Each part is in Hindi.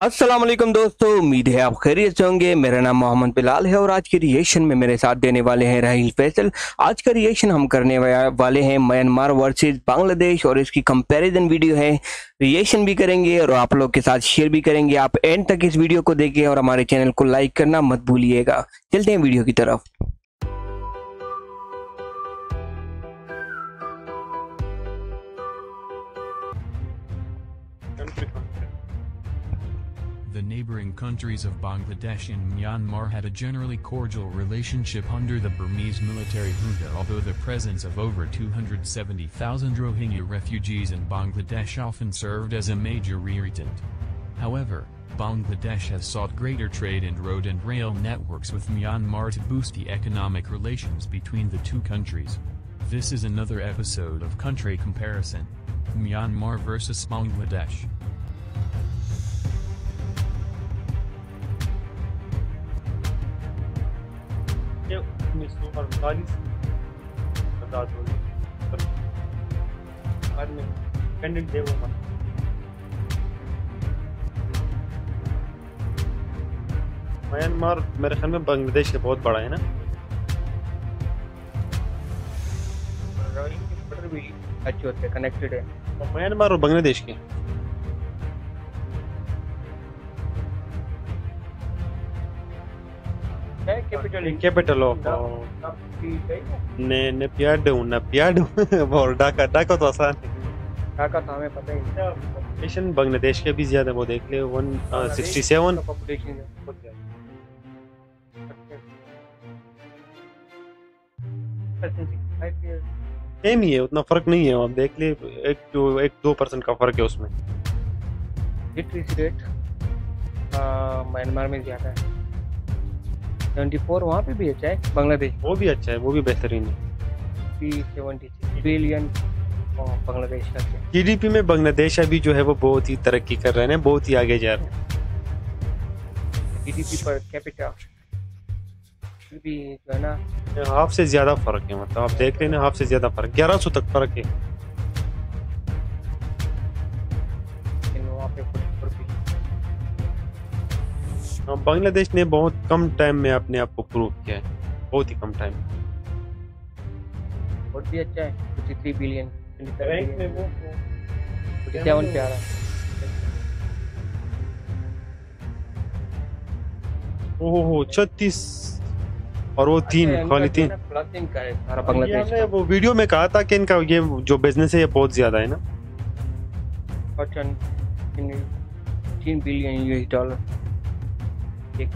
अस्सलाम वालेकुम दोस्तों, उम्मीद है आप खैरियत से होंगे। मेरा नाम मोहम्मद बिलाल है और आज के रिएक्शन में मेरे साथ देने वाले हैं राहिल फैसल। आज का रिएक्शन हम करने वाले हैं म्यांमार वर्सेस बांग्लादेश और इसकी कंपैरिजन वीडियो है। रिएक्शन भी करेंगे और आप लोग के साथ शेयर भी करेंगे। आप एंड तक इस वीडियो को देखिए और हमारे चैनल को लाइक करना मत भूलिएगा। चलते हैं वीडियो की तरफ़। Neighboring countries of Bangladesh and Myanmar had a generally cordial relationship under the Burmese military junta although the presence of over 270,000 Rohingya refugees in Bangladesh often served as a major irritant. However, Bangladesh has sought greater trade and road and rail networks with Myanmar to boost the economic relations between the two countries. This is another episode of Country Comparison. Myanmar vs Bangladesh. हो में इंडिपेंडेंट डे वो मना म्यांमार मेरे ख्याल में बांग्लादेश से बहुत बड़ा है ना। भी अच्छे होते हैं कनेक्टेड है। और म्यांमार और बांग्लादेश के? कैपिटल कैपिटल ऑफ़ ने नेपियाडो नेपियाडो और ढाका ढाका तो आसान है ढाका तो हमें पता ही नहीं पॉपुलेशन बांग्लादेश के भी ज़्यादा वो देख ले one sixty seven population same ही है उतना फ़र्क नहीं है आप देख ले एक दो एक दो परसेंट का फ़र्क है उसमें लिटरेसी रेट म्यांमार में ज़्यादा है ट्वेंटी फोर वहाँ पे भी अच्छा है बांग्लादेश। वो भी अच्छा है वो भी बेहतरीन है। भी सेवेंटी बिलियन बांग्लादेश का है जीडीपी में बांग्लादेश अभी जो है वो बहुत ही तरक्की कर रहे हैं बहुत ही आगे जा रहे हैं। जीडीपी पर कैपिटा भी जो है ना हाफ़ से ज़्यादा फ़र्क है मतलब आप देख रहे हैं हाफ़ से ज़्यादा फ़र्क ग्यारह सौ तक फ़र्क है। बांग्लादेश ने बहुत कम टाइम में अपने आप को प्रूव किया है। बहुत ही कम टाइम में। और भी अच्छा है। फिफ्टी थ्री बिलियन रैंक में वो सेवन पे आ रहा है। ओहो छत्तीस। और वो तीन अच्छा, खाली तीन। है ना प्लॉटिंग का है सारा ये बांग्लादेश हमने वो वीडियो में कहा था कि इनका ये जो बिज़नेस है ये बहुत ज़्यादा है ना। का तीन बिलियन यूएस डॉलर एक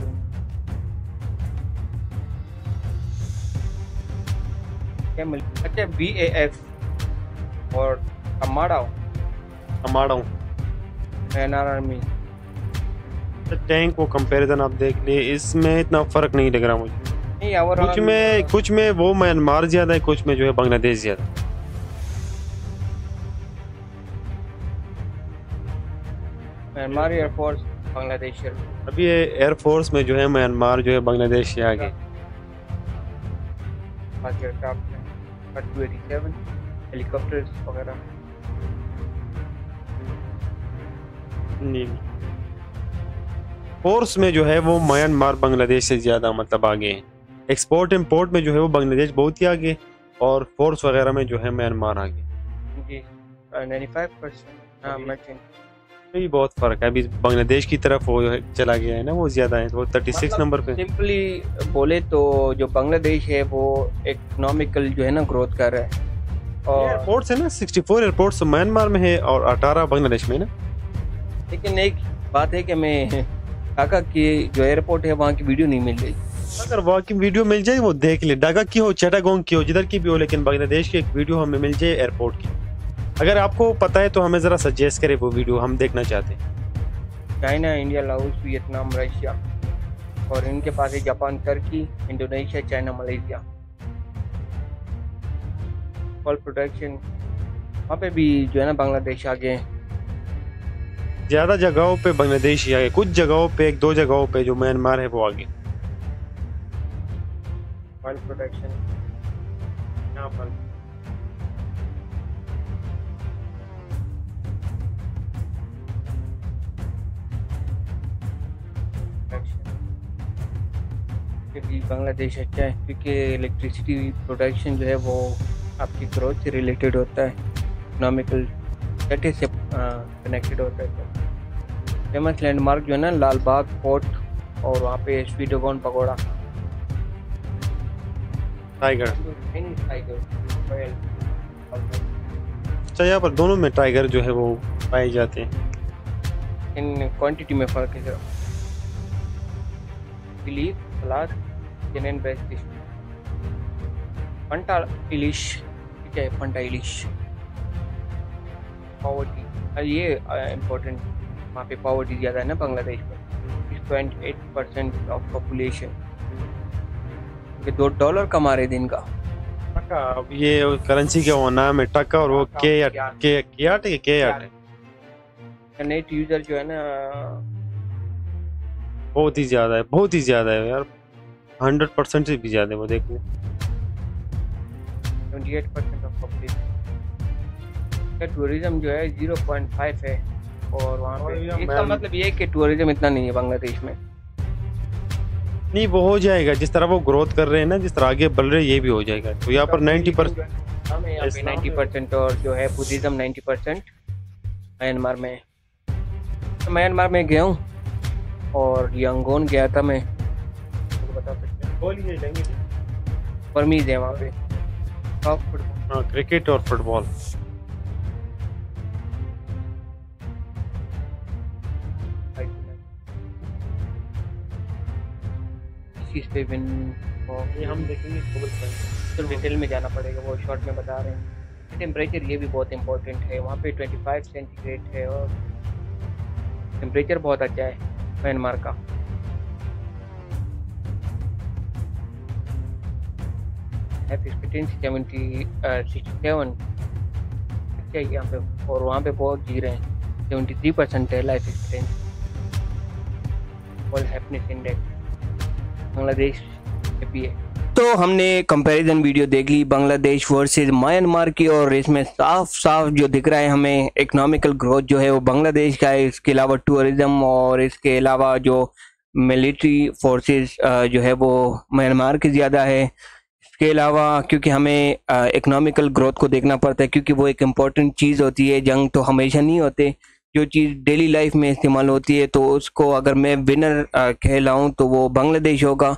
क्या मिल अच्छा बी ए एफ़ और अमाड़ा हमारा हूँ एन आर आर्मी टैंक वो कंपैरिजन आप देख लिए इसमें इतना फ़र्क नहीं लग रहा मुझे। नहीं कुछ में कुछ में वो म्यांमार ज़्यादा है कुछ में जो है बांग्लादेश ज़्यादा म्यांमार एयरफोर्स बांग्लादेश अभी एयरफोर्स में जो है म्यांमार जो है बांग्लादेश से आगे। हैं हेलीकॉप्टर्स वगैरह। फोर्स में जो है वो म्यांमार बांग्लादेश से ज़्यादा मतलब आगे है। एक्सपोर्ट इंपोर्ट में जो है वो बांग्लादेश बहुत ही आगे और फोर्स वगैरह में जो है म्यांमार आगे। जी नाइन्टी फाइव परसेंट हाँ मर्चेंट ये बहुत फ़र्क है। अभी बांग्लादेश की तरफ़ वो चला गया है ना वो ज़्यादा है वो थर्टी सिक्स नंबर पे। सिंपली बोले तो जो बांग्लादेश है वो इकोनॉमिकल जो है ना ग्रोथ कर रहा है। और एयरपोर्ट है ना 64 एयरपोर्ट म्यांमार में है और 18 बांग्लादेश में है ना। लेकिन एक बात है कि मैं काका की जो एयरपोर्ट है वहाँ की वीडियो नहीं मिल रही। अगर वहाँ की वीडियो मिल जाए वो देख ले। डागा की हो चटागोंग की हो जिधर की भी हो लेकिन बांग्लादेश की एक वीडियो हमें मिल जाए एयरपोर्ट की। अगर आपको पता है तो हमें जरा सजेस्ट करें वो वीडियो हम देखना चाहते हैं। China India Laos Vietnam Russia और इनके पास है Japan Turkey Indonesia China Malaysia. All production वहाँ पे भी जो है ना बांग्लादेश आगे है। ज़्यादा जगहों पे बांग्लादेश ही आगे कुछ जगहों पे एक दो जगहों पे जो म्यांमार है वो आगे। ऑयल प्रोडक्शन यहाँ पर। के बांग्लादेश अच्छा है क्योंकि इलेक्ट्रिसिटी प्रोडक्शन जो है वो आपकी ग्रोथ से रिलेटेड होता है इकोनॉमिकल स्टेटस से कनेक्टेड होता है। फ़ेमस लैंडमार्क जो है ना लाल बाग फोर्ट और वहाँ पे स्वीडोगॉन पकौड़ा टाइगर अच्छा यहाँ पर दोनों में टाइगर जो है वो पाए जाते हैं। इन क्वांटिटी में फ़र्क है बिलीव सलाद जेनन बेस्ट डिश। फंटा इलिश ठीक है फंटा इलिश। पावर्टी ये इम्पोर्टेंट वहाँ पे पावर्टी ज़्यादा है ना बांग्लादेश में। Point eight percent of population दो डॉलर कमा रहे दिन का। टका ये करेंसी का वो नाम है टका और वो के या के के है के है नेट यूज़र जो है ना बहुत ही ज़्यादा है बहुत ही ज़्यादा है यार। हंड्रेड परसेंट से भी ज़्यादा है वो देख लो twenty eight percent of population tourism जो है ज़ीरो पॉइंट फाइव है और वहाँ पे इसका मतलब ये है कि टूरिज़्म इतना नहीं है बांग्लादेश में। नहीं वो हो जाएगा जिस तरह वो ग्रोथ कर रहे हैं ना जिस तरह आगे बढ़ रहे हैं ये भी हो जाएगा। तो यहाँ पर नाइन्टी परसेंट नाइन्टी परसेंट और जो है बुद्धिज्म नाइन्टी परसेंट म्यांमार में। म्यांमार में गया हूँ। और यंगोन गया था मैं। बता सकते हैं परमीज है वहाँ पे। फुटबॉल हाँ क्रिकेट और फुटबॉल चीज़ पे विन हम देखेंगे तो डिटेल में जाना पड़ेगा वो शॉर्ट में बता रहे हैं। टेम्परेचर ये भी बहुत इंपॉर्टेंट है। वहाँ पे 25 सेंटीग्रेड है और टेम्परेचर बहुत अच्छा है। म्यांमार का। अच्छा यहाँ पे? और वहाँ पे बहुत जी रहे हैं। सेवेंटी थ्री परसेंट है life expectancy world happiness index Bangladesh भी है। तो हमने कंपैरिजन वीडियो देख ली बांग्लादेश वर्सेस म्यांमार की, और इसमें साफ़ साफ़ जो दिख रहा है हमें इकोनॉमिकल ग्रोथ जो है वो बांग्लादेश का है। इसके अलावा टूरिज़्म और इसके अलावा जो मिलिट्री फोर्सेस जो है वो म्यांमार की ज़्यादा है। इसके अलावा क्योंकि हमें इकोनॉमिकल ग्रोथ को देखना पड़ता है, क्योंकि वो एक इंपॉर्टेंट चीज़ होती है, जंग तो हमेशा नहीं होते। जो चीज़ डेली लाइफ में इस्तेमाल होती है तो उसको अगर मैं विनर कहलाऊँ तो वो बांग्लादेश होगा।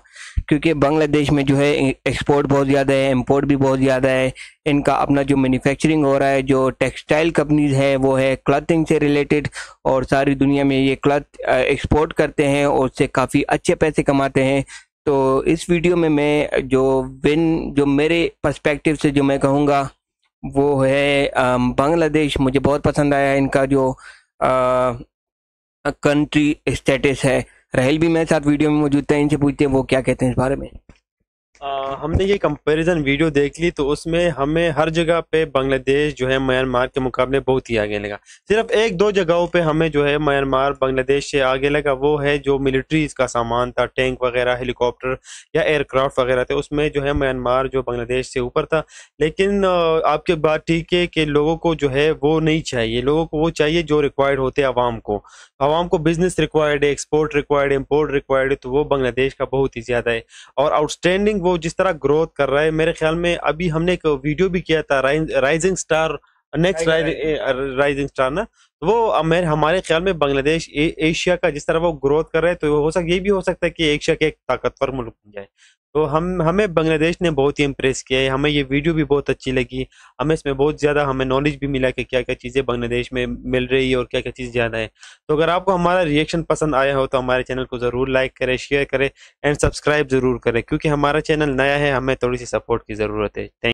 क्योंकि बांग्लादेश में जो है एक्सपोर्ट बहुत ज़्यादा है इम्पोर्ट भी बहुत ज़्यादा है। इनका अपना जो मैन्युफैक्चरिंग हो रहा है, जो टेक्सटाइल कंपनीज़ है, वो है क्लथिंग से रिलेटेड और सारी दुनिया में ये क्लथ एक्सपोर्ट करते हैं और उससे काफ़ी अच्छे पैसे कमाते हैं। तो इस वीडियो में मैं जो विन जो मेरे पर्सपेक्टिव से जो मैं कहूँगा, वो है बांग्लादेश। मुझे बहुत पसंद आया इनका जो कंट्री स्टेटस है। राहल भी मेरे साथ वीडियो में मौजूद है इनसे पूछते हैं वो क्या कहते हैं इस बारे में। आ, हमने ये कंपैरिजन वीडियो देख ली तो उसमें हमें हर जगह पे बांग्लादेश जो है म्यांमार के मुकाबले बहुत ही आगे लगा। सिर्फ़ एक दो जगहों पे हमें जो है म्यांमार बांग्लादेश से आगे लगा। वो है जो मिलिट्रीज का सामान था टैंक वगैरह हेलीकॉप्टर या एयरक्राफ्ट वगैरह थे उसमें जो है म्यांमार जो बांग्लादेश से ऊपर था। लेकिन आपकी बात ठीक है कि लोगों को जो है वो नहीं चाहिए। लोगों को वो चाहिए जो रिक्वायर्ड होते आवाम को। आवाम को बिज़नेस रिक्वायर्ड है एक्सपोर्ट रिक्वायर्ड इम्पोर्ट रिक्वायर्ड है तो वो बांग्लादेश का बहुत ही ज़्यादा है। और आउटस्टैंडिंग वो जिस तरह ग्रोथ कर रहा है, मेरे ख्याल में अभी हमने एक वीडियो भी किया था rising star next rising star ना तो वो अ, मेरे हमारे ख्याल में बांग्लादेश एशिया का जिस तरह वो ग्रोथ कर रहा है तो हो सक ये भी हो सकता है कि एशिया के एक ताकतवर मुल्क बन जाए। तो हम हमें बांग्लादेश ने बहुत ही इम्प्रेस किया है हमें ये वीडियो भी बहुत अच्छी लगी हमें इसमें बहुत ज़्यादा हमें नॉलेज भी मिला कि क्या क्या चीज़ें बांग्लादेश में मिल रही है और क्या क्या चीज़ ज़्यादा है। तो अगर आपको हमारा रिएक्शन पसंद आया हो तो हमारे चैनल को ज़रूर लाइक करें शेयर करें एंड सब्सक्राइब ज़रूर करें क्योंकि हमारा चैनल नया है हमें थोड़ी सी सपोर्ट की ज़रूरत है। थैंक